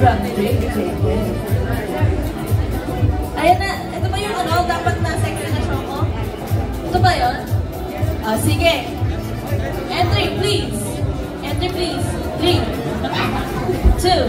Ayan na, ito ba yung ano, dapat na sexy na show ko? Ito ba yun? Ah, sige. Entry, please. Entry, please. Three, two,